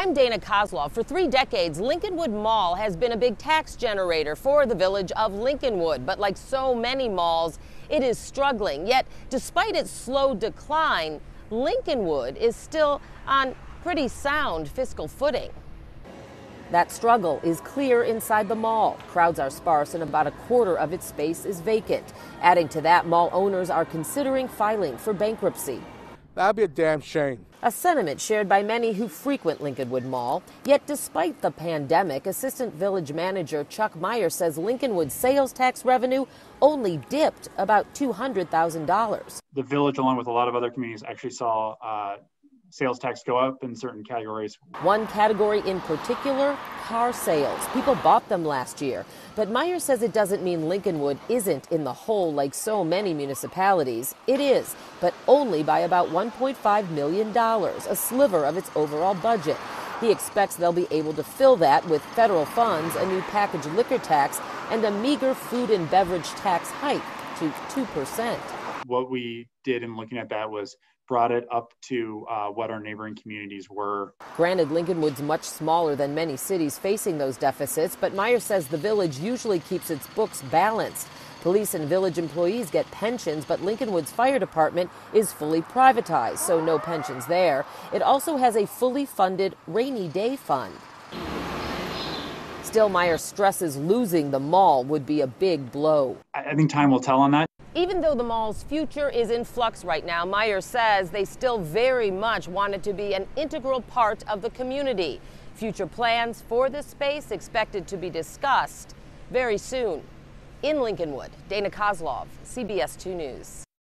I'm Dana Kozlov. For three decades, Lincolnwood Mall has been a big tax generator for the village of Lincolnwood. But like so many malls, it is struggling. Yet, despite its slow decline, Lincolnwood is still on pretty sound fiscal footing. That struggle is clear inside the mall. Crowds are sparse and about a quarter of its space is vacant. Adding to that, mall owners are considering filing for bankruptcy. That'd be a damn shame. A sentiment shared by many who frequent Lincolnwood Mall. Yet, despite the pandemic, Assistant Village Manager Chuck Meyer says Lincolnwood sales tax revenue only dipped about $200,000. The village, along with a lot of other communities, actually saw uh, sales tax go up in certain categories. One category in particular car sales. People bought them last year. But Meyer says it doesn't mean Lincolnwood isn't in the hole like so many municipalities. It is, but only by about $1.5 million, a sliver of its overall budget. He expects they'll be able to fill that with federal funds, a new package liquor tax, and a meager food and beverage tax hike to 2%. What we did in looking at that was brought it up to uh, what our neighboring communities were. Granted, Lincolnwood's much smaller than many cities facing those deficits, but Meyer says the village usually keeps its books balanced. Police and village employees get pensions, but Lincolnwood's fire department is fully privatized, so no pensions there. It also has a fully funded rainy day fund. Still, Meyer stresses losing the mall would be a big blow. I think time will tell on that. Even though the mall's future is in flux right now, Meyer says they still very much want it to be an integral part of the community. Future plans for the space expected to be discussed very soon. In Lincolnwood, Dana Kozlov, CBS 2 News.